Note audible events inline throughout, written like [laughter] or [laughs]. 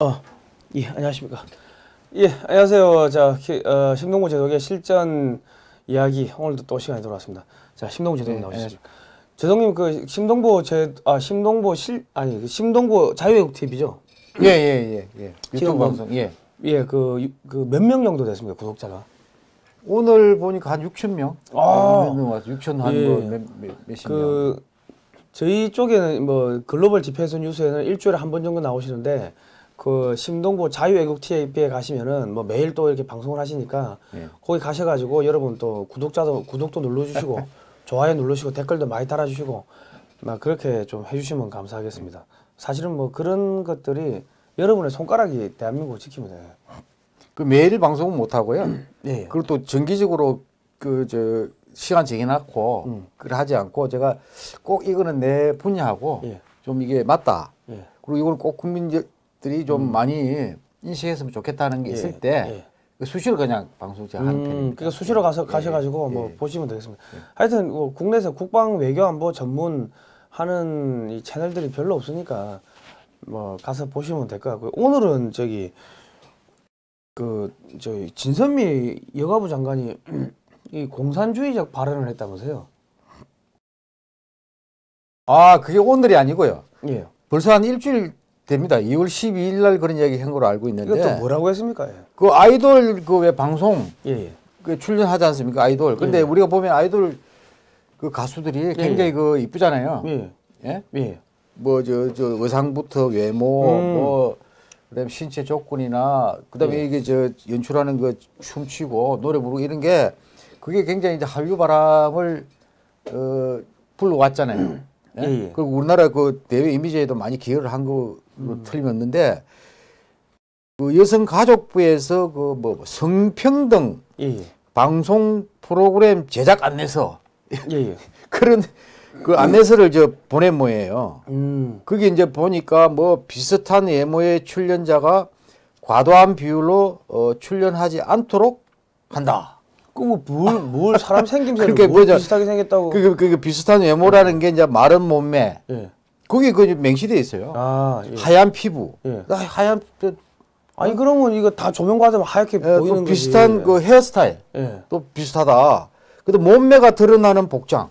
어, 예, 안녕하십니까. 예, 안녕하세요. 자, 키- 어, 심동보 제독의 실전 이야기 오늘도 또 시간이 돌아왔습니다. 자, 심동보 제독님 네, 나오셨습니다. 제독님 그 심동보 제아 심동보 실 아니 그 심동보 자유외국 TV죠? 예 예 예 예, 예. 지금 유튜브 뭐- 방송 예. 예, 그 그 몇 명 정도 됐습니까 구독자가? 오늘 보니까 한 6천 명. 아. 몇명 왔어? 6천 예. 한뭐몇 몇십 명. 그 저희 쪽에는 뭐 글로벌 집회에서 뉴스에는 일주일에 한 번 정도 나오시는데 그 심동보 자유외국 TV에 가시면은 뭐 매일 또 이렇게 방송을 하시니까 예. 거기 가셔가지고 여러분 또 구독자도 구독도 눌러주시고 [laughs] 좋아요 누르시고 댓글도 많이 달아주시고 막 그렇게 좀 해주시면 감사하겠습니다. 사실은 뭐 그런 것들이 여러분의 손가락이 대한민국을 지키면 돼요. 그 매일 방송은 못 하고요. [clears throat] 예. 그리고 또 정기적으로 그 저 시간 정해놨고 음. 그걸 하지 않고 제가 꼭 이거는 내 분야하고 예. 좀 이게 맞다. 예. 그리고 이걸 꼭 국민 들이 좀 많이 인식했으면 좋겠다는 게 있을 예. 때 예. 그 수시로 그냥 방송 제가 하는 음, 편입니다. 그러니까 수시로 가서 예, 가셔가지고 뭐 예. 보시면 되겠습니다. 하여튼 뭐 국내에서 국방 외교 안보 전문 하는 이 채널들이 별로 없으니까 뭐 가서 보시면 될 것 같고요. 오늘은 저기 그 저희 진선미 여가부 장관이 [clears throat] 이 공산주의적 발언을 했다면서요? 아 그게 오늘이 아니고요. 예. 벌써 한 일주일 됩니다. 2월 12일 날 그런 이야기 한 걸로 알고 있는데 이것도 뭐라고 했습니까? 예. 그 아이돌 그 왜 방송 예. 예. 그 출연하지 않습니까? 아이돌. 근데 예. 우리가 보면 아이돌 그 가수들이 굉장히 그 이쁘잖아요. 예. 예? 예. 뭐저저 의상부터 외모 음. 뭐 그다음에 신체 조건이나 그다음에 예. 이게 저 연출하는 그 춤추고 노래 부르고 이런 게 그게 굉장히 이제 한류 바람을 어 불러왔잖아요. 예? 예, 예. 그리고 우리나라 그 대외 이미지에도 많이 기여를 한 거로 음. 틀림없는데 그 여성가족부에서 그 뭐 성평등 예. 예. 방송 프로그램 제작 안내서 예. 예. [laughs] 그런 그 안내서를 저 보낸 모예요. 음. 그게 이제 보니까 뭐 비슷한 외모의 출연자가 과도한 비율로 어, 출연하지 않도록 한다. 그뭐뭘 사람 생김새를 그러니까 뭘? 비슷하게 생겼다고? 그, 그, 그 비슷한 외모라는 게 이제 마른 몸매. 예. 거기 그 맹시돼 있어요. 아, 예. 하얀 피부. 예. 나 하얀 그, 아니 그러면 이거 다 조명 받으면 하얗게 예, 보이는. 비슷한 그 헤어스타일. 예. 또 비슷하다. 근데 몸매가 드러나는 복장.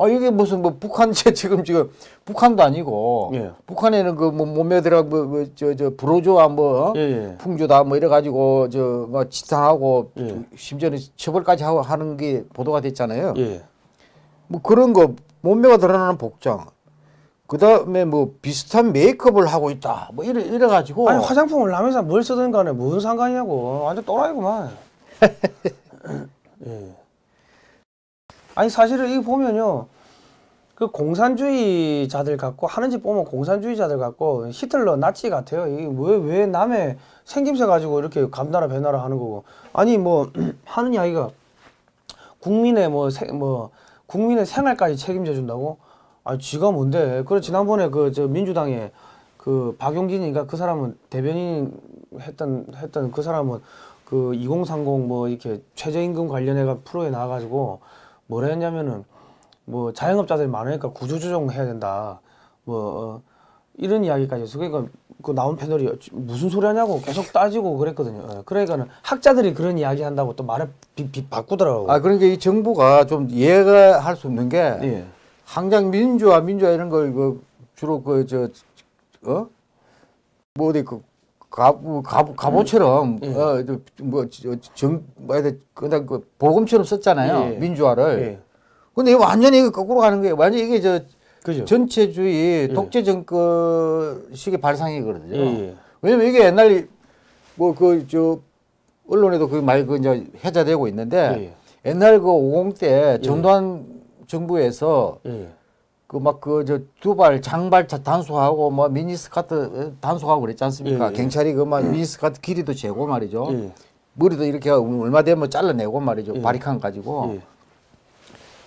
예. 아 이게 무슨 뭐 북한 제 [laughs] 지금 지금 북한도 아니고 예. 북한에는 그 뭐 몸매 들어 뭐저저 브로조아 뭐 어? 예, 예. 풍조다 뭐 이래 가지고 저뭐 지탄하고 예. 심지어는 처벌까지 하고 하는 게 보도가 됐잖아요. 예. 뭐 그런 거 몸매가 드러나는 복장. 그다음에 뭐 비슷한 메이크업을 하고 있다. 뭐 이래 이래 가지고 아니 화장품을 남에서 뭘 쓰든 간에 무슨 상관이냐고. 완전 또라이구만. [laughs] 예. 아니 사실은 이거 보면요. 그 공산주의자들 같고 하는 짓 보면 공산주의자들 같고 히틀러 나치 같아요. 이게 왜 왜 남의 생김새 가지고 이렇게 감나라 배나라 하는 거고. 아니 뭐 [clears throat] 하는 이야기가 국민의 뭐, 세, 뭐 국민의 생활까지 책임져 준다고? 아, 쥐가 뭔데? 그래 지난번에 그 저 민주당에 그 박용진이가 그 사람은 대변인 했던 했던 그 사람은 그 2030 뭐 이렇게 최저임금 관련해가 프로에 나와가지고 뭐라 했냐면은 뭐 자영업자들이 많으니까 구조조정 해야 된다. 뭐 어, 이런 이야기까지 했어. 그러니까 그 나온 패널이 무슨 소리 하냐고 계속 따지고 그랬거든요. 예. 그러니까는 학자들이 그런 이야기 한다고 또 말을 비, 비, 바꾸더라고. 아 그러니까 이 정부가 좀 이해가 할 수 없는 게 예. 항상 민주화 민주화 이런 걸그 주로 그 저 어? 뭐 어디 그 가부 가부 가보처럼 예. 어뭐정 뭐야 돼 그냥 그 보금처럼 썼잖아요 예. 민주화를. 예. 근데 완전히 이거 거꾸로 가는 거예요. 완전 히 이게 저 그죠. 전체주의 독재 정권식의 발상이거든요. 예, 예. 왜냐면 이게 옛날 뭐 그 저 언론에도 그말그 이제 해자되고 있는데 예. 옛날 그50때 정부에서 예. 그 막 그 저 두발 장발 차 단속하고 뭐 미니스커트 단속하고 그랬지 않습니까? 예, 예. 경찰이 그막 미니스커트 길이도 재고 말이죠. 예. 머리도 이렇게 얼마 되면 잘라내고 말이죠. 예. 바리칸 가지고 예.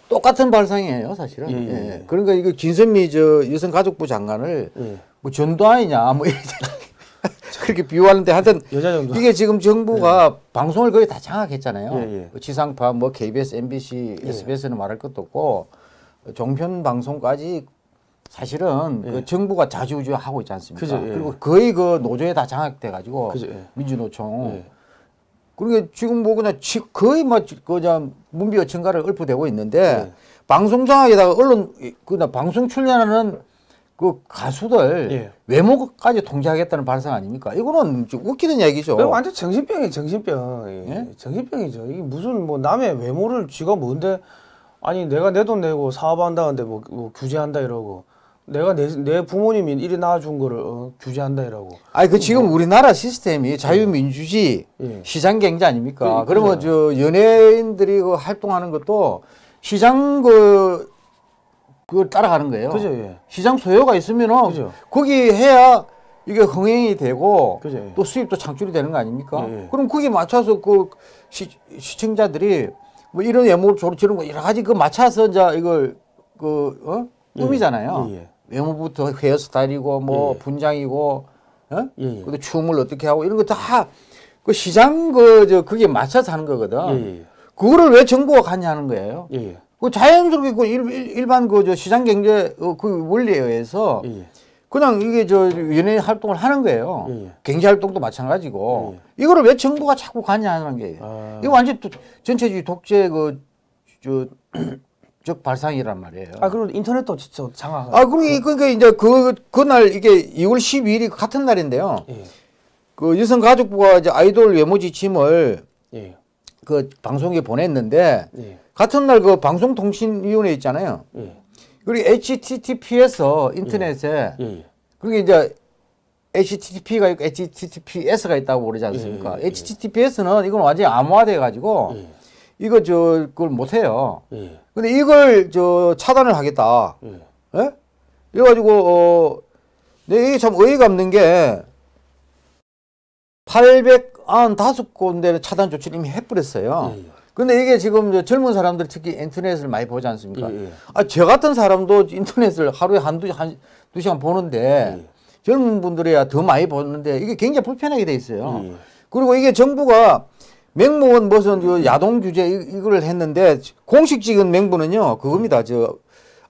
똑같은 발상이에요, 사실은. 예, 예, 예. 예. 그러니까 이거 진선미 저 여성가족부 장관을 예. 뭐 전두환이냐 뭐 이렇게 [laughs] 그렇게 비유하는데 하여튼. 이게 지금 정부가 방송을 거의 다 장악했잖아요. 예, 예. 그 지상파 뭐 KBS, MBC, 예. SBS는 말할 것도 없고 종편 방송까지 사실은 예. 그 정부가 자주우지하고 있지 않습니까? 그죠, 예. 그리고 거의 그 노조에 다 장악돼 가지고 예. 민주노총 예. 그러니까 지금 뭐 그냥 지- 거의 뭐 그냥 문비어 증가를 읊어대고 있는데 예. 방송 장악에다가 언론 그나 방송 출연하는 그 가수들 예. 외모까지 통제하겠다는 발상 아닙니까? 이거는 좀 웃기는 얘기죠. 완전 정신병이 정신병. 정신병이죠. 이게 무슨 뭐 남의 외모를 쥐가 뭔데 아니 내가 내 돈 내고 사업한다는데 뭐, 뭐 규제한다 이러고 내가 내, 내 부모님이 이리 낳아준 거를 어, 규제한다 이러고 아니 그 지금 우리나라 시스템이 자유민주주의 예. 시장 경제 아닙니까? 그- 그러면 저 연예인들이 그 활동하는 것도 시장 그 그걸 따라가는 거예요. 그죠 예. 시장 소요가 있으면은 그죠. 거기 해야 이게 흥행이 되고 그죠, 예. 또 수입도 창출이 되는 거 아닙니까? 예, 예. 그럼 거기에 맞춰서 그 시, 시청자들이 뭐 이런 외모를 저런 거 여러 가지 그 맞춰서 이제 이걸 그 어? 꾸미잖아요. 예, 예. 외모부터 헤어스타일이고 뭐 예. 분장이고 어? 예, 예. 그리고 춤을 어떻게 하고 이런 거 다 그 시장 그 저 그게 맞춰서 하는 거거든. 예, 예. 그거를 왜 정부가 가냐 하는 거예요. 예, 예. 그 자연스럽게 그 일, 일- 일반 그 저 시장 경제 어, 그 원리에 의해서 예, 예. 그냥 이게 저 연예인 활동을 하는 거예요. 예, 예. 경제 활동도 마찬가지고 예, 이거를 왜 정부가 자꾸 가냐 하는 게 아. 이거 완전 히 전체주의 독재 그저 [clears throat] 적 발상이란 말이에요. 아 그리고 인터넷도 진짜 장악. 아, 그러니까, 그러니까 이제 그, 그날 이게 2월 12일이 같은 날인데요. 예, 그 여성가족부가 이제 아이돌 외모 지침을 예, 그 방송에 보냈는데 예, 같은 날 그 방송통신위원회 있잖아요. 예, 그리고 HTTP에서 인터넷에 예, 예. 그게 이제 HTTP가 있고 HTTPS가 있다고 그러지 않습니까? 예, 예, 예. HTTPS는 이건 완전히 암호화돼 가지고 예. 이거 저 그걸 못 해요. 예, 근데 이걸 저 차단을 하겠다. 예. 예? 그래가지고 어, 내 이게 참 어이가 없는 게 895군데는 차단 조치를 이미 해버렸어요. 예, 예. 근데 이게 지금 저 젊은 사람들 특히 인터넷을 많이 보지 않습니까? 예, 예. 아, 저 같은 사람도 인터넷을 하루에 한두 한, 두 시간 보는데 예. 젊은 분들이야 더 많이 보는데 이게 굉장히 불편하게 돼 있어요. 예, 예. 그리고 이게 정부가 맹목은 무슨 그 야동 규제 이- 이거를 했는데 공식적인 맹부는요 그겁니다. 저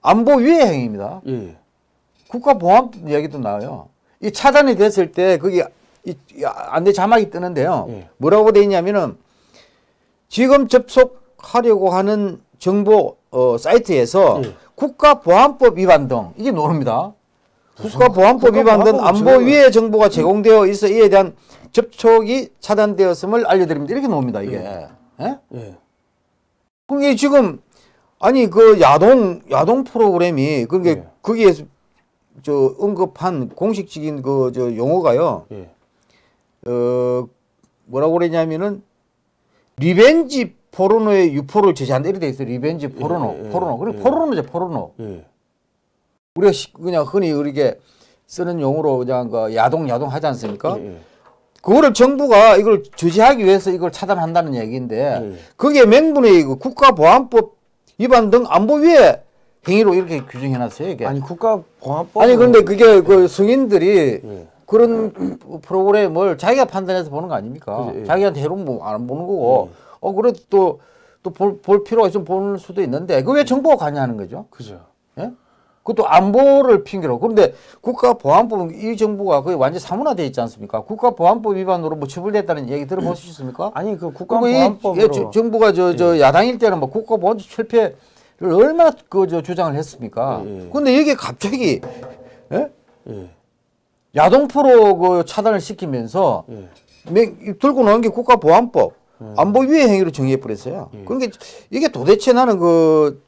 안보 위해 행위입니다. 예, 예. 국가 보안 이야기도 나와요. 이 차단이 됐을 때 거기 이, 이 안내 자막이 뜨는데요. 예. 뭐라고 돼 있냐면은 지금 접속하려고 하는 정보 어, 사이트에서 예. 국가보안법 위반 등 이게 노릅니다. 국가보안법 위반 등 안보 위해 정보가 제공되어 있어 이에 대한 접촉이 차단되었음을 알려드립니다. 이렇게 나옵니다. 이게. 예? 예. 그럼 이게 지금 아니 그 야동 야동 프로그램이 그게 예. 거기에서 저 언급한 공식적인 그 저 용어가요. 예. 어 뭐라고 그러냐면은 revenge 포르노의 유포를 제시한다 이렇게 돼 있어요. revenge 포르노, 예, 예, 포르노. 그리고 예. 포르노죠, 포르노. 예. 우리가 시- 그냥 흔히 이렇게 쓰는 용어로 그냥 그 야동 야동 하지 않습니까? 예, 예. 그거를 정부가 이걸 저지하기 위해서 이걸 차단한다는 얘기인데 예. 그게 맹분의 그 국가보안법 위반 등 안보 위해 행위로 이렇게 규정해놨어요 이게. 아니 국가 보안법 아니 근데 그게 그 성인들이 예. 그런 프로그램을 자기가 판단해서 보는 거 아닙니까? 그죠, 예. 자기한테 해로운 뭐안 보는 거고. 어 그래도 또 또 볼 볼 필요가 있으면 보는 수도 있는데 그 왜 정보가 관여하는 거죠? 그죠. 예? 그것도 안보를 핑계로. 그런데 국가보안법은 이 정부가 거의 완전 사문화돼 있지 않습니까? 국가보안법 위반으로 뭐 처벌됐다는 얘기 들어보셨습니까? 아니 그 국가 그리고 이 보안법으로 예, 저- 정부가 저저 야당일 때는 뭐 국가보안법 철폐를 얼마나 그저 주장을 했습니까? 예, 예. 근데 이게 갑자기 예? 예. 야동 프로 그 차단을 시키면서 예. 맹- 이 들고 나온 게 국가보안법 안보 위해 행위로 정의해 버렸어요. 예. 그러니까 이게 도대체 나는 그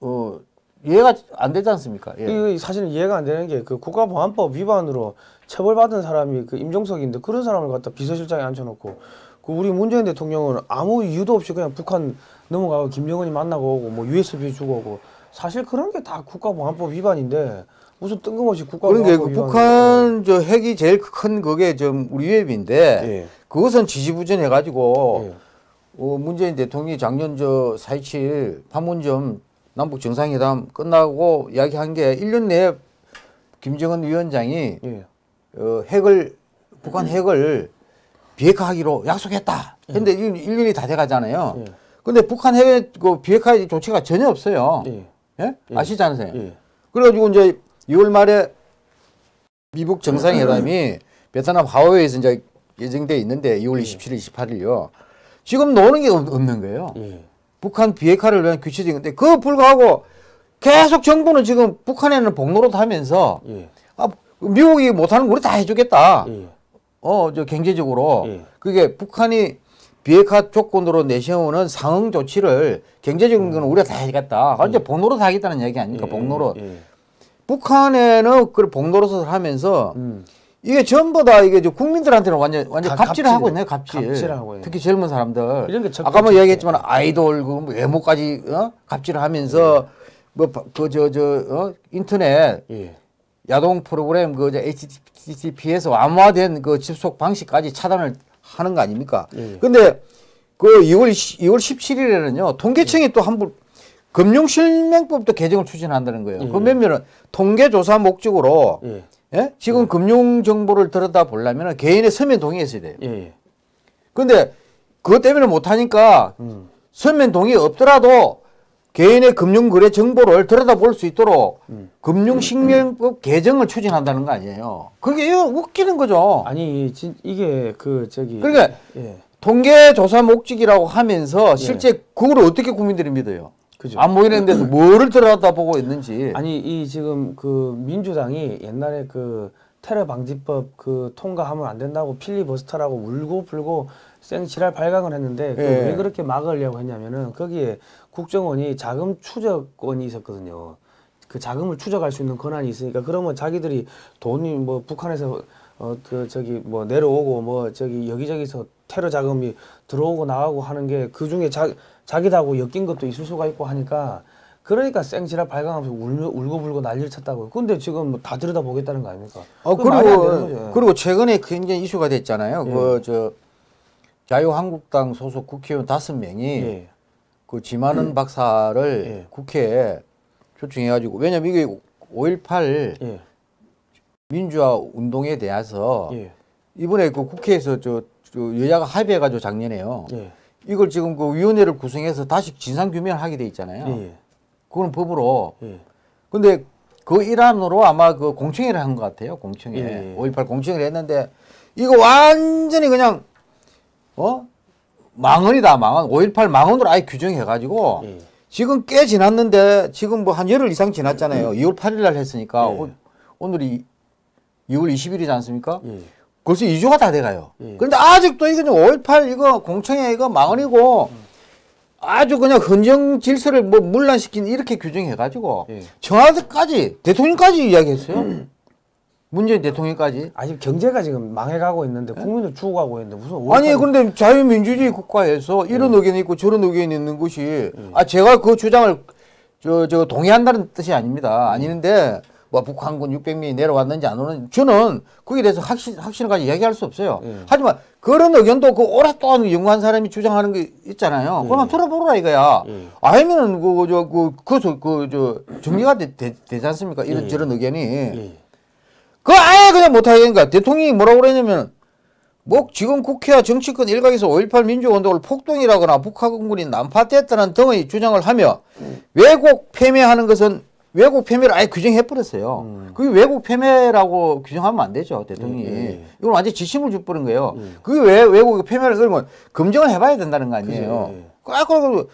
어, 이해가 안 되지 않습니까? 예. 이거 사실은 이해가 안 되는 게 그 국가보안법 위반으로 처벌받은 사람이 그 임종석인데 그런 사람을 갖다 비서실장에 앉혀놓고 그 우리 문재인 대통령은 아무 이유도 없이 그냥 북한 넘어가고 김정은이 만나고 오고 뭐 USB 주고 오고 사실 그런 게 다 국가보안법 위반인데 무슨 뜬금없이 국가보안법 그러니까 그 위반을- 북한 저 핵이 제일 큰 그게 좀 우리 위협인데 예. 그것은 지지부진해 가지고 예. 어, 문재인 대통령이 작년 저4.27 판문점 남북 정상회담 끝나고 이야기한 게 1년 내에 김정은 위원장이 예. 어, 핵을 북한 핵을 비핵화하기로 약속했다. 근데 이 1년이 다 돼 가잖아요. 예. 근데 북한 핵그 비핵화 조치가 전혀 없어요. 예. 예? 아시지 않으세요? 예. 그래가지고 이제 6월 말에 미국 정상회담이 베트남 하와이에서 이제 예정돼 있는데 6월 27일, 28일요. 지금 노는 게 없- 없는 거예요. 예. 북한 비핵화를 위한 규칙이 근데 그 불구하고 계속 정부는 지금 북한에는 복로로 하면서 예. 아, 미국이 못하는 거 우리 다 해주겠다. 예. 어, 저 경제적으로 예. 그게 북한이 비핵화 조건으로 내세우는 상응 조치를 경제적인 거는 우리가 다 해주겠다. 아, 이제 복로로 다 하겠다는 얘기 아닙니까? 예. 복로로. 예. 북한에는 그 복로로서 하면서 음. 이게 전부 다 이게 저 국민들한테는 완전 완전 가- 갑질을 갑질. 하고 있네요. 갑질. 갑질을 하고. 특히 젊은 사람들. 이런 게 아까 뭐. 이야기했지만 아이돌 그 외모까지 어? 갑질을 하면서 뭐그저저 어? 인터넷 예. 야동 프로그램 그 HTTP에서 암호화된 그 접속 방식까지 차단을 하는 거 아닙니까? 예. 근데 그 2월 2월 17일에는요 통계청이 또 한부 금융실명법도 개정을 추진한다는 거예요. 예. 그 몇몇은 통계조사 목적으로 예. 예? 지금 금융 정보를 들여다 보려면 개인의 서면 동의가 있어야 돼요. 예. 예. 근데 그것 때문에 못하니까 음. 서면 동의 없더라도 개인의 금융거래 정보를 들여다볼 수 있도록 음. 금융식명법 개정을 추진한다는 거 아니에요. 그게 이거 웃기는 거죠. 아니 진 이게 그 저기 그러니까 예. 통계조사 목적이라고 하면서 실제 그걸 어떻게 국민들이 믿어요? 그죠. 안 보이는데도 [clears throat] 뭐를 들여다 보고 있는지. 아니 이 지금 그 민주당이 옛날에 그 테러 방지법 그 통과하면 안 된다고 필리버스터라고 울고 불고 생지랄 발광을 했는데 그 예. 왜 그렇게 막으려고 했냐면은 거기에 국정원이 자금 추적권이 있었거든요. 그 자금을 추적할 수 있는 권한이 있으니까 그러면 자기들이 돈이 뭐 북한에서 어 그 저기 뭐 내려오고 뭐 저기 여기저기서 테러 자금이 들어오고 나가고 하는 게 그 중에 자 자기하고 엮인 것도 있을 수가 있고 하니까 그러니까 생지랄 발광하면서 울며, 울고 불고 난리를 쳤다고요. 근데 지금 뭐 다 들여다 보겠다는 거 아닙니까? 어, 그리고. 그리고 최근에 굉장히 이슈가 됐잖아요. 예. 그, 저, 자유한국당 소속 국회의원 다섯 명이 예. 그 지만은 박사를 예. 국회에 초청해가지고, 왜냐면 이게 5.18 예. 민주화 운동에 대해서 예. 이번에 그 국회에서 저, 저 여야가 합의해가지고 작년에요. 예. 이걸 지금 그 위원회를 구성해서 다시 진상 규명을 하게 돼 있잖아요. 예. 그거는 법으로. 예. 근데 그 일환으로 아마 그 공청회를 한 것 같아요. 공청회. 예. 5.18 공청회를 했는데 이거 완전히 그냥 어? 망언이다, 망언. 5.18 망언으로 아예 규정해가지고 예. 지금 꽤 지났는데 지금 뭐 한 열흘 이상 지났잖아요. 2월 8일 날 했으니까 예. 오, 오늘이 2월 20일이지 않습니까? 예. 벌써 2주가 다 돼가요. 예. 그런데 아직도 이거 5.18 이거 공청회 이거 망언이고 아주 그냥 헌정 질서를 뭐 문란시킨 이렇게 규정해가지고 예. 청와대까지 대통령까지 이야기했어요. 문재인 대통령까지. 아직 경제가 지금 망해가고 있는데 국민들 죽어가고 있는데 무슨 아니 5.18 그런데 자유민주주의 국가에서 이런 의견이 있고 저런 의견이 있는 것이 아 제가 그 주장을 저 저 동의한다는 뜻이 아닙니다. 아니는데 뭐 북한군 600명이 내려왔는지 안 오는지 저는 거기에 대해서 확신 확신까지 이야기할 수 없어요. 예. 하지만 그런 의견도 그 오랫동안 연구한 사람이 주장하는 게 있잖아요. 그럼 들어보라 이거야. 예. 아니면은 그저 그 그저 그저 정리가 되, 되, 되지 않습니까? 이런 예. 저런 의견이. 예. 그 아예 그냥 못하겠니까 대통령이 뭐라고 그러냐면 뭐 지금 국회와 정치권 일각에서 5.18 민주운동을 폭동이라거나 북한군이 난파됐다는 등의 주장을 하며 왜곡 패매하는 것은 왜곡 패매를 아예 규정해 버렸어요. 그게 왜곡 패매라고 규정하면 안 되죠 대통령이. 예, 예. 이건 완전 히 지침을 줘버린 거예요. 그게 왜 왜곡 패매를 그러면 검증을 해봐야 된다는 거 아니에요. 그죠, 예. 아까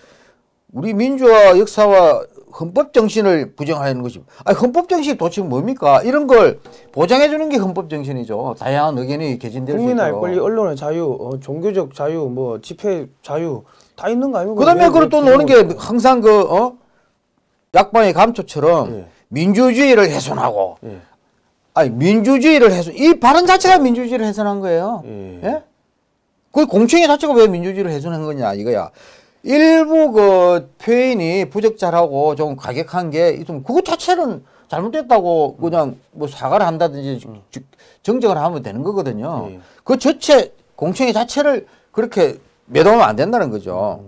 우리 민주화 역사와 헌법 정신을 부정하는 것이 아니 헌법 정신이 도대체 뭡니까? 이런 걸 보장해 주는 게 헌법 정신이죠. 다양한 의견이 개진될 수 국민의 알. 권리, 언론의 자유, 어, 종교적 자유, 뭐 집회 자유 다 있는 거 아닙니까? 그다음에 왜- 그걸 왜또 노는 게 항상 그 어? 약방의 감초처럼 예. 민주주의를 훼손하고 예. 아니 민주주의를 훼손 이 발언 자체가 민주주의를 훼손한 거예요. 예. 예? 그 공청회 자체가 왜 민주주의를 훼손한 거냐 이거야. 일부 그 표현이 부적절하고 좀 가격한 게 좀 그거 자체는 잘못됐다고 그냥 뭐 사과를 한다든지 즉 정정을 하면 되는 거거든요. 예. 그 전체 공청회 자체를 그렇게 매도하면 안 된다는 거죠.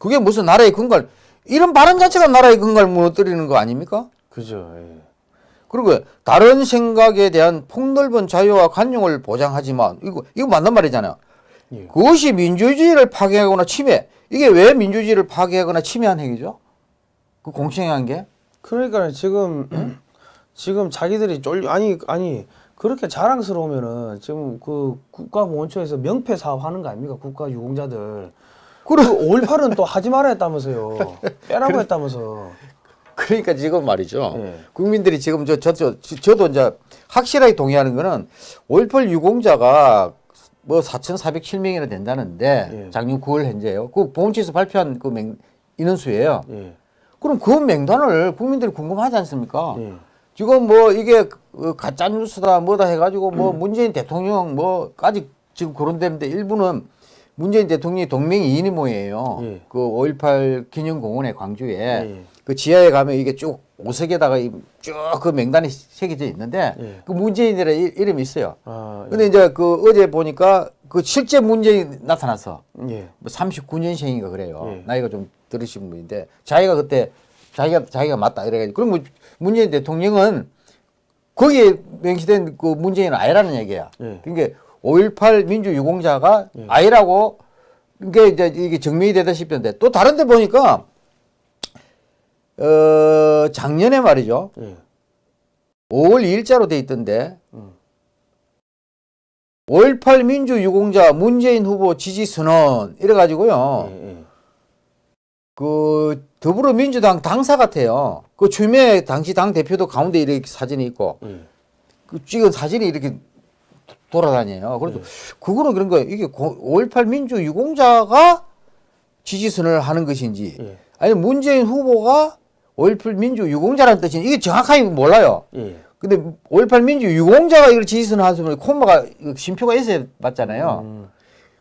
그게 무슨 나라의 근거를 이런 발언 자체가 나라의 근거를 무너뜨리는 거 아닙니까? 그죠. 예. 그리고 다른 생각에 대한 폭넓은 자유와 관용을 보장하지만 이거 이거 맞는 말이잖아요. 예. 그것이 민주주의를 파괴하거나 침해. 이게 왜 민주주의를 파괴하거나 침해한 행위죠? 그 공청회한 게? 그러니까 지금 [clears throat] 지금 자기들이 쫄 아니 아니 그렇게 자랑스러우면은 지금 그 국가보훈처에서 명패 사업 하는 거 아닙니까? 국가 유공자들. 그 5.18은 또 하지 말아 했다면서요. [laughs] 빼라고 했다면서. 그러니까 지금 말이죠. 예. 국민들이 지금 저, 저, 저, 저도 이제 확실하게 동의하는 거는 5.18 유공자가 뭐 4,407명이나 된다는데 예. 작년 9월 현재요. 그 보훈처에서 발표한 그 맹, 인원수예요. 예. 그럼 그 명단을 국민들이 궁금하지 않습니까? 예. 지금 뭐 이게 그 가짜 뉴스다 뭐다 해가지고 뭐 음. 문재인 대통령 뭐까지 지금 거론되는데 일부는 문재인 대통령이 동맹이 이인이 모예요. 예. 그5.18 기념공원에 광주에 예. 그 지하에 가면 이게 쭉 오색에다가 쭉 그 명단이 새겨져 있는데 예. 그 문재인이라 이- 이름이 있어요. 아, 예. 근데 이제 그 어제 보니까 그 실제 문재인 나타났어. 예. 뭐 39년생인가 그래요. 예. 나이가 좀 들으신 분인데 자기가 그때 자기가 자기가 맞다 이래가지고 그럼 뭐 문재인 대통령은 거기에 명시된 그 문재인은 아이라는 얘기야. 예. 그러니까 5.18 민주유공자가 예. 아이라고 그게 이제 이게 증명이 되다시피 한데 또 다른데 보니까 어 작년에 말이죠. 예. 5월 2일자로 돼 있던데 음. 5.18 민주유공자 문재인 후보 지지 선언 이래가지고요. 예. 예. 그 더불어민주당 당사 같아요. 그 추미애 당시 당 대표도 가운데 이렇게 사진이 있고 예. 그 찍은 사진이 이렇게 돌아다녀요. 그래서 그거는 그런 거예요. 이게 5.18 민주 유공자가 지지선을 하는 것인지 예. 아니면 문재인 후보가 5.18 민주 유공자라는 뜻인지 이게 정확하게 몰라요. 예. 근데 5.18 민주 유공자가 이걸 지지선을 하면 콤마가 심표가 있어야 맞잖아요. 음.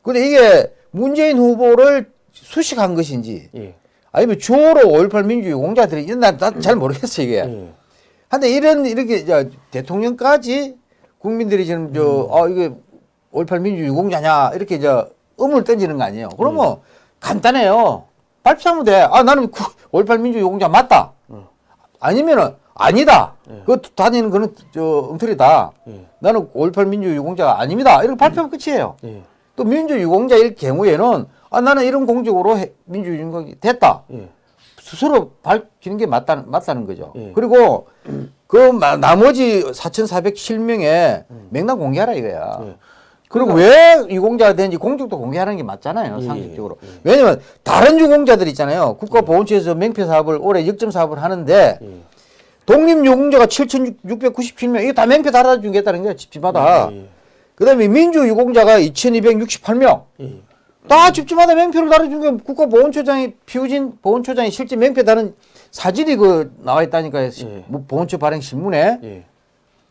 근데 이게 문재인 후보를 수식한 것인지 예. 아니면 주어로 5.18 민주 유공자들이 난잘 모르겠어 이게. 예. 근데 이런 이렇게 저 대통령까지 국민들이 지금 저 아 이게 5.18 민주 유공자냐 이렇게 저 음을 던지는 거 아니에요. 그러면 간단해요. 발표하면 돼. 아 나는 5.18 [laughs] 민주 유공자 맞다. 아니면은 아니다. 그 다니는 거는 저 엉터리다. 예. 나는 5.18 민주 유공자가 아닙니다. 이렇게 발표하면 끝이에요. 예. 또 민주 유공자일 경우에는 아 나는 이런 공적으로 해- 민주 유공이 됐다. 예. 스스로 밝히는 게 맞다는, 맞다는 거죠. 예. 그리고 그 마- 나머지 4,407명의 명단 공개하라 이거야. 예. 그리고 왜 유공자가 되는지 공적도 공개하는 게 맞잖아요, 예, 상식적으로. 예. 왜냐면 다른 유공자들 있잖아요. 국가보훈처에서 명패 사업을 올해 역점 사업을 하는데 예. 독립 유공자가 7,697명, 이게 다 명패 달아주겠다는 거야, 집집마다. 예. 그 다음에 민주 유공자가 2,268명. 예. 다 집집마다 명패를 달아준 게 국가보훈처장이 피우진 보훈처장이 실제 명패 다는 사진이 그 나와 있다니까요. 예. 뭐 보훈처 발행 신문에. 예.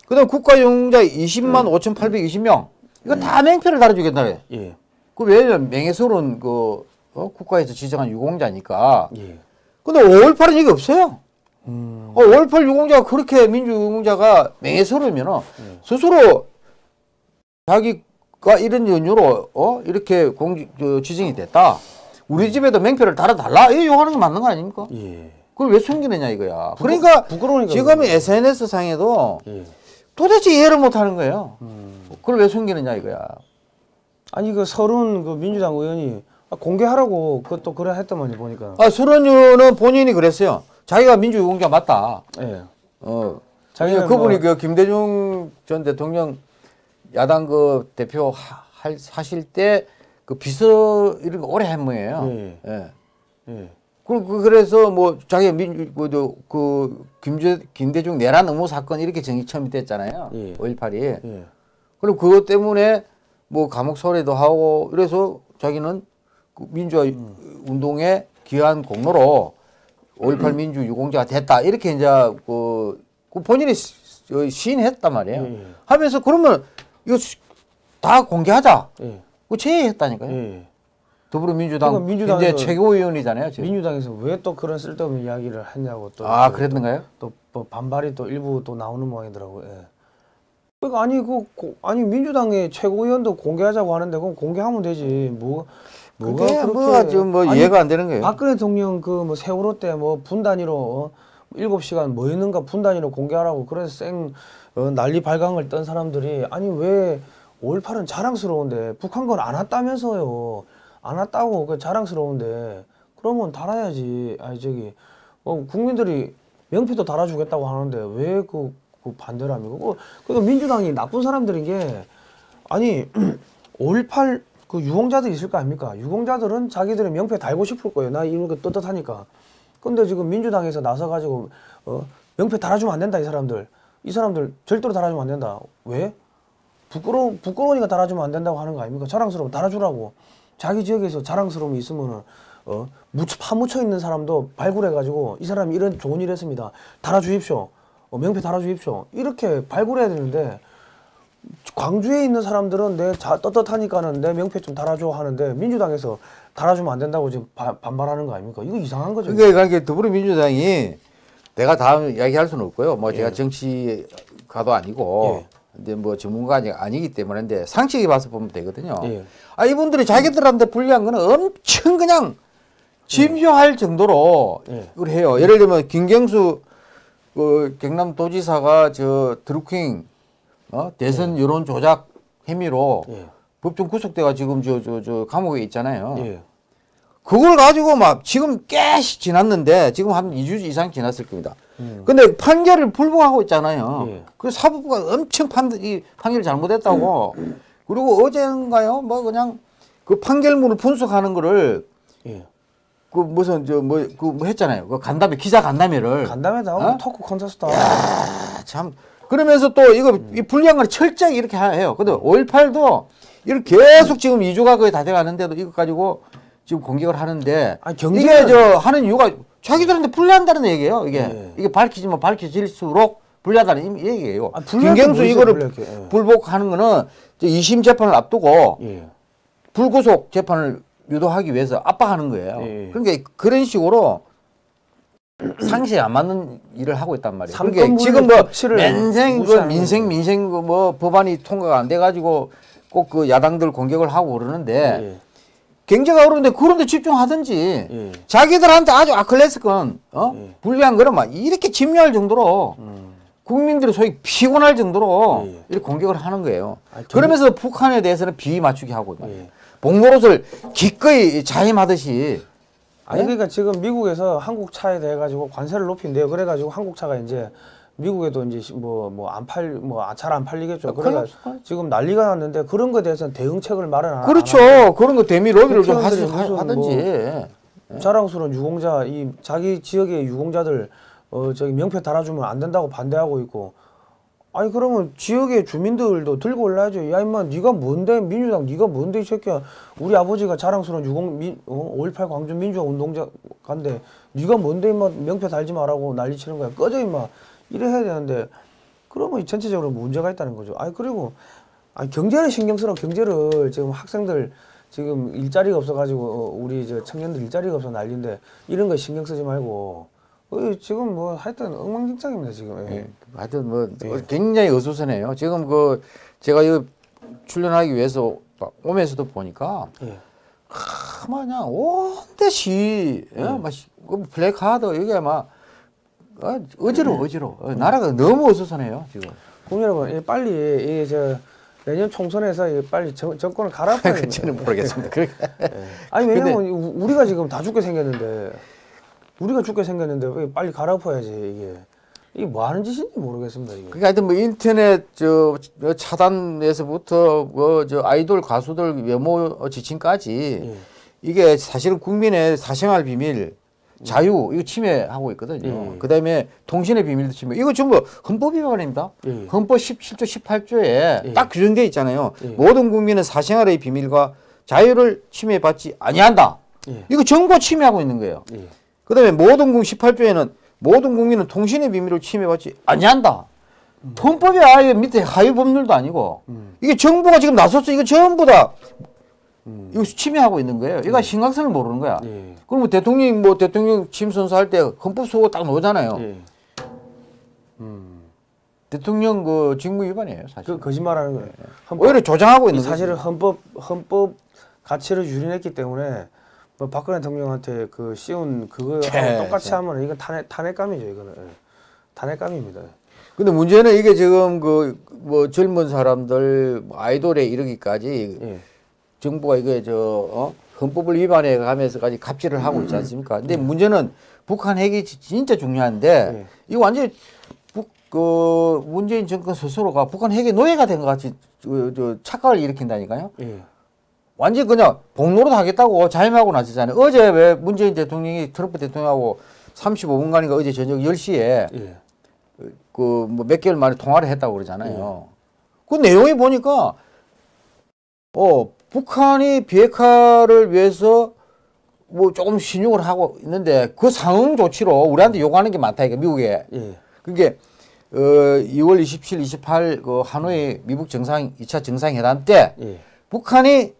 그다음 국가유공자 20만 5,820명. 이거 다 명패를 달아주겠다. 예. 그 왜냐면 명예스러운 그 어? 국가에서 지정한 유공자니까. 예. 근데 5.18은 이게 없어요. 음. 어, 5.18 유공자가 그렇게 민주 유공자가 명예스러우면 스스로 자기 가 이런 연유로 어 이렇게 공 저, 지정이 됐다. 우리 집에도 명패를 달아달라. 이 요구하는 게 맞는 거 아닙니까? 예. 그걸 왜 숨기느냐 이거야. 그러니까 부끄러우니까 지금 SNS 상에도 예. 도대체 이해를 못 하는 거예요. 음. 그걸 왜 숨기느냐 이거야. 아니 그 서른 그 민주당 의원이 아, 공개하라고 그것도 그래 했더만요 보니까. 아, 수런유는 본인이 그랬어요. 자기가 민주유공자 맞다. 예. 어. 자기가 그분이 뭐- 그 김대중 전 대통령 야당 그 대표 하, 할- 하실 때 그 비서 이런 거 오래 한 모예요. 예. 예. 예. 그, 그- 그래서 뭐 자기가 민주 그, 저, 그 김제 김대중 내란 의무 사건 이렇게 정이 처음이 됐잖아요. 예. 5.18이. 예. 그럼 그것 때문에 뭐 감옥 소리도 하고 이래서 자기는 그 민주화 음. 운동에 기여한 공로로 5.18 민주 유공자가 됐다 이렇게 이제 그, 그 본인이 시인했단 말이에요. 예. 하면서 그러면 이거 수- 다 공개하자. 예. 그 제의했다니까요. 예. 더불어민주당 그러니까 민주당에서- 현재 최고위원이잖아요. 지금. 민주당에서 왜 또 그런 쓸데없는 이야기를 했냐고 또. 아 또- 그랬던가요? 또, 뭐 반발이 또 일부 또 나오는 모양이더라고요. 예. 그러니까 아니 그 고- 아니 민주당의 최고위원도 공개하자고 하는데 그럼 공개하면 되지. 뭐 뭐가 그게 그렇게 뭐가 좀뭐 아니, 이해가 안 되는 거예요. 박근혜 대통령 그 뭐 세월호 때 뭐 분 단위로 어, 일곱 시간 뭐 했는가 분 단위로 공개하라고 그래서 생 어, 난리 발광을 떤 사람들이 아니 왜 5.18은 자랑스러운데 북한 건 안 왔다면서요. 안 왔다고 그 자랑스러운데 그러면 달아야지. 아니 저기 어, 국민들이 명패도 달아주겠다고 하는데 왜그 그 반대를 합니까? 그, 그 민주당이 나쁜 사람들인 게 아니 [clears throat] 5.18 그 유공자들 있을 거 아닙니까? 유공자들은 자기들의 명패 달고 싶을 거예요. 나 이렇게 떳떳하니까. 근데 지금 민주당에서 나서 가지고 어, 명패 달아주면 안 된다 이 사람들. 이 사람들 절대로 달아주면 안 된다. 왜? 부끄러 부끄러우니까 달아주면 안 된다고 하는 거 아닙니까? 자랑스러움 달아주라고. 자기 지역에서 자랑스러움이 있으면은 어 묻혀 파묻혀 있는 사람도 발굴해 가지고 이 사람이 이런 좋은 일 했습니다. 달아주십시오. 어, 명패 달아주십시오. 이렇게 발굴해야 되는데 광주에 있는 사람들은 내 자, 떳떳하니까는 내 명패 좀 달아줘 하는데 민주당에서 달아주면 안 된다고 지금 바- 반발하는 거 아닙니까? 이거 이상한 거죠. 그러니까 이게 더불어민주당이 내가 다음 이야기할 수는 없고요. 뭐 제가 예. 정치가도 아니고 예. 근데 뭐 전문가 아니- 아니 기 때문에 근데 상식이 봐서 보면 되거든요. 예. 아 이분들이 자기들한테 불리한 거는 엄청 그냥 침조할 정도로 예. 이걸 해요. 예를 들면 김경수 그 경남도지사가 저 드루킹 어? 대선 여론 조작 혐의로 예. 법정 구속돼가 지금 저 저 저 감옥에 있잖아요. 예. 그걸 가지고 막 지금 꽤 지났는데 지금 한 2주 이상 지났을 겁니다. 음. 근데 판결을 불복하고 있잖아요. 예. 그 사법부가 엄청 판, 이 판결을 잘못했다고. 그리고 어젠가요? 뭐 그냥 그 판결문을 분석하는 거를 예. 그 무슨 저 뭐 그 뭐 했잖아요. 그 간담회 기자 간담회를 간담회다 어? 토크 콘서트다. 아, 참 그러면서 또 이거 이 불리한 걸 철저히 이렇게 하- 해요. 근데 5.18도 이렇게 계속 지금 2주가 거의 다 돼가는데도 이거 가지고 지금 공격을 하는데 아니, 이게 저 하는 이유가 자기들한테 불리한다는 얘기예요. 이게 예. 이게 밝히지면 밝혀질수록 불리하다는 이 얘기예요. 아, 김경수 이거를 불리할 게. 예. 불복하는 거는 이제 2심 재판을 앞두고 예. 불구속 재판을 유도하기 위해서 압박하는 거예요. 예. 그러니까 그런 식으로 상식에 안 맞는 일을 하고 있단 말이에요. 그러니까 삼권분립 지금 뭐 민생 그 민생. 민생 그뭐 법안이 통과가 안 돼 가지고 꼭 그 야당들 공격을 하고 그러는데 예. 경제가 어려운데 그런데 집중하든지 예. 자기들한테 아주 아클래스건 어? 예. 불리한 거는 막 이렇게 침략할 정도로 음. 국민들이 소위 피곤할 정도로 예, 예. 이렇게 공격을 하는 거예요. 아니, 경- 그러면서 북한에 대해서는 비위 맞추기 하고. 예. 봉노릇을 기꺼이 자임하듯이 아니 예? 그러니까 지금 미국에서 한국 차에 대해 가지고 관세를 높인대요. 그래 가지고 한국 차가 이제 미국에도 이제 뭐 뭐 안 팔 뭐 잘 안 팔리겠죠. 아, 그래가 큰일 났을 지금 난리가 났는데 그런 거에 대해서는 대응책을 마련 안 그렇죠. 안 그런 거 대미 로비를 좀 하시, 국회의원들이 무슨 하든지. 자랑스러운 유공자 이 자기 지역의 유공자들 어 저기 명패 달아주면 안 된다고 반대하고 있고. 아니 그러면 지역의 주민들도 들고 올라야죠. 야 임마 네가 뭔데? 민주당 네가 뭔데 이 새끼야? 우리 아버지가 자랑스러운 유공 민 어, 5.18 광주 민주화 운동자간데 네가 뭔데 임마? 명패 달지 말라고 난리 치는 거야. 꺼져 임마 이래 해야 되는데 그러면 전체적으로 문제가 있다는 거죠 아니 그리고 아니 경제를 신경 쓰라 경제를 지금 학생들 지금 일자리가 없어가지고 어, 우리 저 청년들 일자리가 없어 난리인데 이런 거 신경 쓰지 말고 어, 지금 뭐 하여튼 엉망진창입니다 지금. 예. 예. 하여튼 뭐 굉장히 어수선해요. 지금 그 제가 이 출연하기 위해서 막 오면서도 보니까 예. 아, 그냥 온데 시, 예? 막 시- 그 블랙하드 이게 막 어, 어지러워 어지러워. 어, 나라가 너무 어수선해요 지금. 국민 여러분 예, 빨리 이 저 내년 총선에서 이 빨리 정, 정권을 갈아엎어야 [laughs] 됩니다. 저는 모르겠습니다. 그렇게. [laughs] 아니 왜냐면 이 우- 우리가 지금 다 죽게 생겼는데 우리가 죽게 생겼는데 왜 빨리 갈아엎어야지 이게 이게 뭐 하는 짓인지 모르겠습니다 이게. 그러니까 하여튼 뭐 인터넷 저, 저 차단에서부터 뭐 저 아이돌 가수들 외모 지침까지 예. 이게 사실은 국민의 사생활 비밀 자유 이거 침해하고 있거든요. 예. 그다음에 통신의 비밀도 침해. 이거 전부 헌법 위반입니다. 예. 헌법 17조 18조에 예. 딱 규정되어 있잖아요. 예. 모든 국민은 사생활의 비밀과 자유를 침해받지 아니한다. 예. 이거 정부 침해하고 있는 거예요. 예. 그다음에 모든 국 18조에는 모든 국민은 통신의 비밀을 침해받지 아니한다. 헌법이 아예 밑에 하위 법률도 아니고 음. 이게 정부가 지금 나서서 이거 전부 다 음. 이거 침해하고 있는 거예요. 이거 심각성을 모르는 거야. 예. 그러면 대통령이 뭐 대통령 취임 선서할 때 헌법 수고 딱 나오잖아요. 예. 음. 대통령 그 직무 위반이에요, 사실. 그 거짓말하는 거예요. 헌법- 오히려 조장하고 있는 이 사실은 헌법 헌법 가치를 유린했기 때문에 뭐 박근혜 대통령한테 그 씌운 그거 네, 똑같이 네. 하면 이건 탄핵 탄핵감이죠 이거는 예. 탄핵감입니다. 근데 문제는 이게 지금 그 뭐 젊은 사람들 뭐 아이돌에 이르기까지 예. 정부가 이거 저 어? 헌법을 위반해 가면서까지 갑질을 하고 있지 않습니까? 근데 문제는 북한 핵이 지- 진짜 중요한데 네. 이거 완전히 북, 그 문재인 정권 스스로가 북한 핵의 노예가 된 것 같이 저, 저 착각을 일으킨다니까요. 예. 완전 그냥 복로로 하겠다고 자임하고 나섰잖아요. 어제 왜 문재인 대통령이 트럼프 대통령하고 35분간인가 어제 저녁 10시에 예. 그뭐 몇 개월 만에 통화를 했다고 그러잖아요. 그 내용이 보니까 어 북한이 비핵화를 위해서 뭐 조금 신용을 하고 있는데 그 상응 조치로 우리한테 요구하는 게 많다 이게 미국에 예. 그게 어 2월 27, 28 그 하노이 미국 정상 2차 정상회담 때 예. 북한이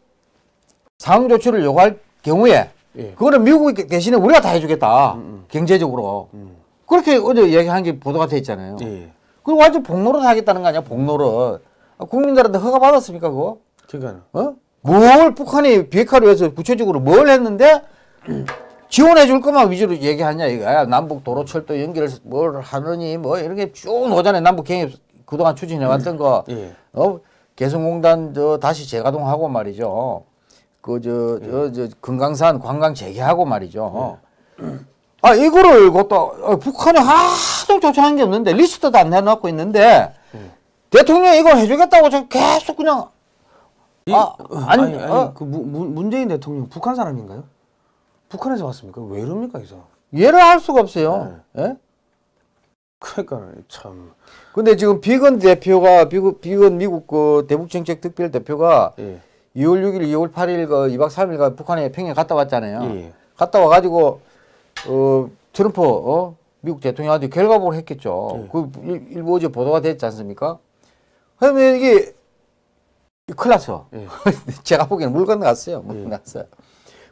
상응 조치를 요구할 경우에 예. 그거는 미국이 대신에 우리가 다 해주겠다 경제적으로 음. 그렇게 어제 얘기한 게 보도가 돼 있잖아요. 예. 그리고 완전 복노릇 하겠다는 거 아니야 복노릇 아, 국민들한테 허가 받았습니까 그거? 그러니까 어? 뭘 북한이 비핵화를 위해서 구체적으로 뭘 했는데 지원해 줄 것만 위주로 얘기하냐 이거야 남북 도로 철도 연결을 뭘 하느니 뭐 이런 게쭉 오잖아요 남북 경협 그동안 추진해 왔던 거 예. 어? 개성공단 저 다시 재가동하고 말이죠. 그저저저 금강산 관광 재개하고 말이죠. 아 이거를 갖다 어, 북한이 하도 조치한 게 없는데 리스트도 안 내놓고 있는데 대통령이 이거 해주겠다고 저 계속 그냥 이- 아, 아니, 아니, 아니, 어. 그 무, 문- 문재인 대통령 북한 사람인가요? 북한에서 왔습니까? 왜 이럽니까 이서? 이해를 할 수가 없어요. 예? 그러니까 참. 근데 지금 비건 대표가 비건, 비건 미국 그 대북 정책 특별 대표가 예. 2월 6일, 2월 8일 그 2박 3일간 북한에 평양 갔다 왔잖아요. 예. 갔다 와가지고 어 트럼프 어 미국 대통령한테 결과보고를 했겠죠. 예. 그 일- 일부 어제 보도가 됐지 않습니까? 그러면 이게 큰일 났어. 예. [laughs] 제가 보기에는 물 건너갔어요. 물 건너갔어요.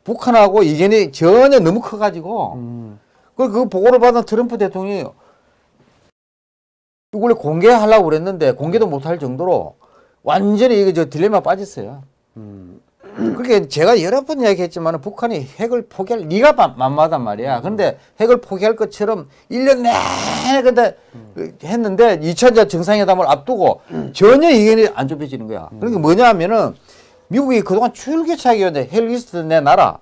북한하고 이견이 전혀 너무 커가지고 음. 그, 그 보고를 받은 트럼프 대통령이 원래 공개하려고 그랬는데 공개도 못할 정도로 완전히 이거 저 딜레마 빠졌어요. 음. 그렇게 제가 여러 번 이야기했지만 북한이 핵을 포기할 리가 만- 만무하단 말이야. 그런데 핵을 포기할 것처럼 1년 내내 근데 그 했는데 2차 정상회담을 앞두고 전혀 이견이 안 좁혀지는 거야. 그러니까 뭐냐 하면은 미국이 그동안 줄기차게 했는데 핵 리스트 내놔라.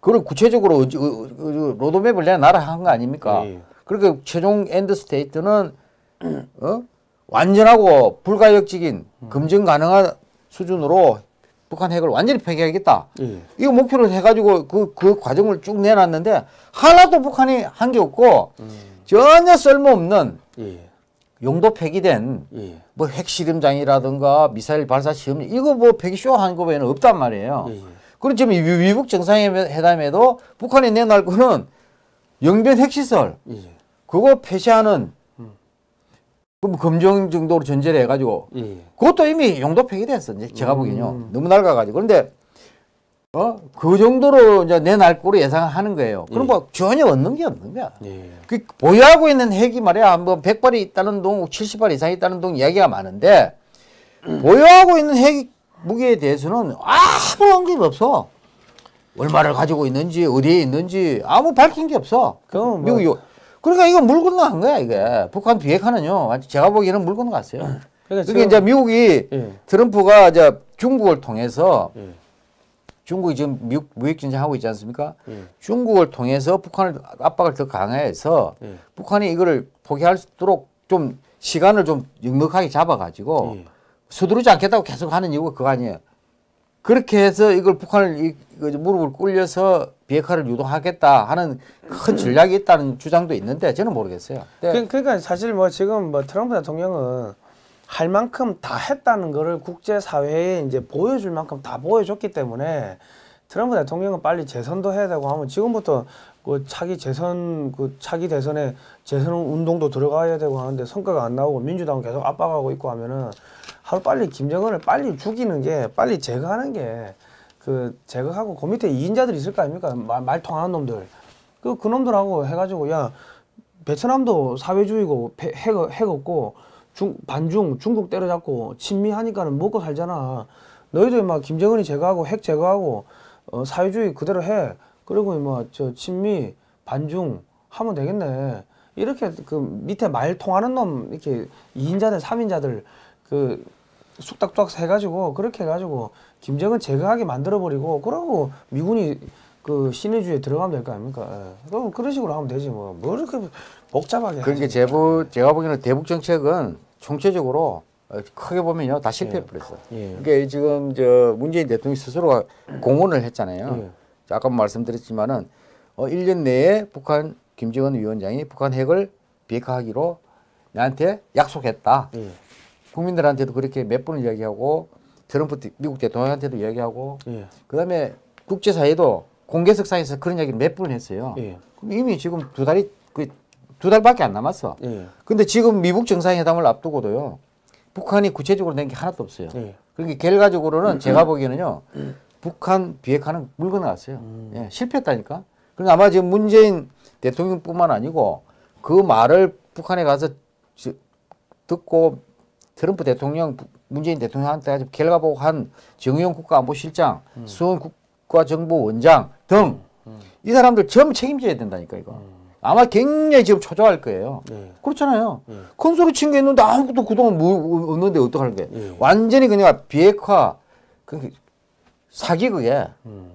그걸 구체적으로 어, 어, 어, 로드맵을 내놔라 한 거 아닙니까? 예. 그러니까 최종 end state는 어? 완전하고 불가역적인 검증 가능한 수준으로 북한 핵을 완전히 폐기하겠다. 예. 이거 목표를 해가지고 그, 그 과정을 쭉 내놨는데 하나도 북한이 한 게 없고 전혀 쓸모없는 예. 용도 폐기된 예. 뭐 핵실험장이라든가 미사일 발사 시험 이거 뭐 폐기쇼 한거 외에는 없단 말이에요. 예. 예. 그리고 지금 이 위북 정상회담에도 북한이 내놓을 거는 영변 핵시설 예. 그거 폐쇄하는 그럼 검정 정도로 전제를 해가지고 예. 그것도 이미 용도 폐기됐어. 이제 제가 보기엔요. 너무 낡아가지고. 그런데 어? 그 정도로 이제 내날 거로 예상하는 거예요. 그럼 뭐 전혀 얻는 게 없는 거야. 예. 그 보유하고 있는 핵이 말이야. 뭐 100발이 있다는 동, 70발 이상 있다는 동 이야기가 많은데 [clears throat] 보유하고 있는 핵 무기에 대해서는 아무 언급이 없어. 얼마를 가지고 있는지 어디에 있는지 아무 밝힌 게 없어. 그건 뭐- 미국이 그러니까 이거 물 건너간 거야 이게. 북한 비핵화는요. 제가 보기에는 물 건너갔어요. [clears throat] 그러니까 그게 이제 미국이 예. 트럼프가 이제 중국을 통해서 예. 중국이 지금 미국 무역 전쟁하고 있지 않습니까? 예. 중국을 통해서 북한을 압박을 더 강화해서 예. 북한이 북한이 이거를 포기할 수 있도록 좀 시간을 좀 넉넉하게 잡아가지고 예. 서두르지 않겠다고 계속 하는 이유가 그거 아니에요. 그렇게 해서 이걸 북한을 무릎을 꿇려서 비핵화를 유도하겠다 하는 큰 전략이 있다는 주장도 있는데 저는 모르겠어요. 근데 그, 그러니까 사실 뭐 지금 뭐 트럼프 대통령은 할 만큼 다 했다는 거를 국제 사회에 이제 보여줄 만큼 다 보여줬기 때문에 트럼프 대통령은 빨리 재선도 해야 되고 하면 지금부터 그 차기 재선 그 차기 대선에 재선 운동도 들어가야 되고 하는데 성과가 안 나오고 민주당은 계속 압박하고 있고 하면은 하루 빨리 김정은을 빨리 죽이는 게 빨리 제거하는 게 그 제거하고 그 밑에 이인자들 있을 거 아닙니까 말, 말 통하는 놈들 그 그 놈들하고 해가지고 야 베트남도 사회주의고 폐- 핵, 핵 없고 중, 반중 중국 때려잡고 친미하니까는 먹고 살잖아. 너희들 막 김정은이 제거하고 핵 제거하고 어, 사회주의 그대로 해. 그리고 뭐저 친미 반중 하면 되겠네. 이렇게 그 밑에 말 통하는 놈 이렇게 2인자들 3인자들 그 쑥닥쑥닥 해가지고 그렇게 해가지고 김정은 제거하게 만들어버리고 그러고 미군이 그 신의주에 들어가면 될 거 아닙니까? 예. 그럼 그런 식으로 하면 되지 뭐. 뭐 이렇게 복잡하게. 그러니까. 제부 제가 보기에는 대북 정책은 총체적으로 어, 크게 보면요 다 실패해 버렸어. 예. 그러니까 지금 저 문재인 대통령 스스로가 공언을 했잖아요. 예. 자, 아까 말씀드렸지만은 어, 1년 내에 북한 김정은 위원장이 북한 핵을 비핵화하기로 나한테 약속했다. 예. 국민들한테도 그렇게 몇 번을 이야기하고 트럼프 대- 미국 대통령한테도 이야기하고 예. 그다음에 국제사회도 공개석상에서 그런 이야기를 몇 번을 했어요. 예. 이미 지금 두 달이 그 두 달밖에 안 남았어. 예. 근데 지금 미국 정상회담을 앞두고도요. 북한이 구체적으로 낸 게 하나도 없어요. 예. 그러니까 결과적으로는 제가 보기에는요. 북한 비핵화는 물 건너갔어요. 음. 예, 실패했다니까. 그러니까 아마 지금 문재인 대통령뿐만 아니고 그 말을 북한에 가서 지- 듣고 트럼프 대통령, 부- 문재인 대통령한테 아주 결과 보고 한 정의용 국가안보실장, 음. 수원 국가정보원장 등 이 사람들 전부 책임져야 된다니까 이거. 아마 굉장히 지금 초조할 거예요. 예. 그렇잖아요. 예. 큰 소리 친 게 있는데 아무것도 그동안 뭐 없는데 어떡할 게. 예. 완전히 그냥 비핵화 그 사기 그게 음.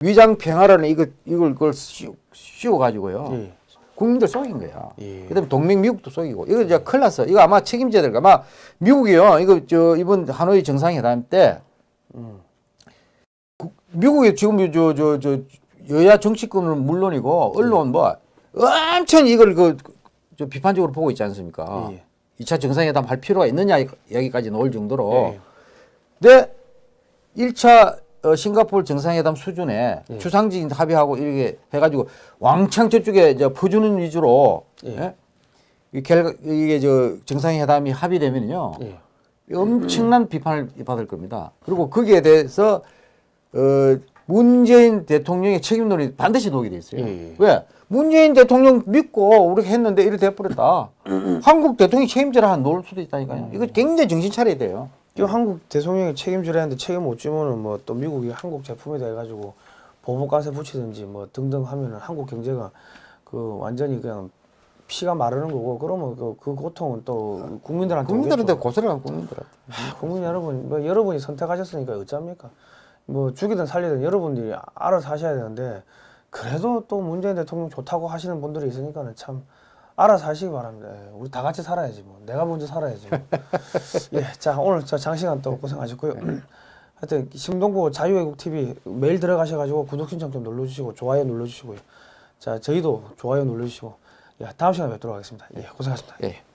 위장 평화라는 이거 이걸 그걸 씌워, 씌워 가지고요. 예. 국민들 속인 거야. 예. 그다음에 동맹 미국도 속이고 이거 이제 큰일 났어. 이거 아마 책임져야 될 거. 아마 미국이요. 이거 저 이번 하노이 정상회담 때 음. 국- 미국이 지금 저 저 저 여야 정치권은 물론이고 언론 뭐 엄청 이걸 그 저 비판적으로 보고 있지 않습니까? 예. 이 2차 정상회담 할 필요가 있느냐 이야기까지 나올 정도로 예. 근데 1차 어, 싱가포르 정상회담 수준에 예. 추상적인 합의하고 이렇게 해가지고 왕창 저쪽에 이제 퍼주는 위주로 예. 예? 이 결과 이게 저 정상회담이 합의되면요 예. 엄청난 비판을 받을 겁니다. 그리고 거기에 대해서 어, 문재인 대통령의 책임론이 반드시 녹이 돼 있어요. 예. 왜? 문재인 대통령 믿고 우리가 했는데 이렇게 돼버렸다. [clears throat] 한국 대통령이 책임져라 놓을 수도 있다니까요. 이거 굉장히 정신 차려야 돼요. 이 한국 대통령이 책임지라 했는데 책임 못 지면은 뭐 또 미국이 한국 제품에다 해가지고 보복가세 붙이든지 뭐 등등 하면은 한국 경제가 그 완전히 그냥 피가 마르는 거고 그러면 그, 그 고통은 또 국민들한테 국민들한테. 고소를 한 국민들한테. 아, 국민 여러분 뭐 여러분이 선택하셨으니까 어쩝니까 뭐 죽이든 살리든 여러분들이 알아서 하셔야 되는데 그래도 또 문재인 대통령 좋다고 하시는 분들이 있으니까는 참 알아서 하시기 바랍니다. 예, 우리 다 같이 살아야지 뭐. 내가 먼저 살아야지. 뭐. [laughs] 예, 자 오늘 저 장시간 또 고생하셨고요. [clears throat] 하여튼 심동보 자유외국 TV 메일 들어가셔가지고 구독 신청 좀 눌러주시고 좋아요 눌러주시고요. 자 저희도 좋아요 눌러주시고 예, 다음 시간에 뵙도록 하겠습니다. 예, 고생하셨습니다. 예.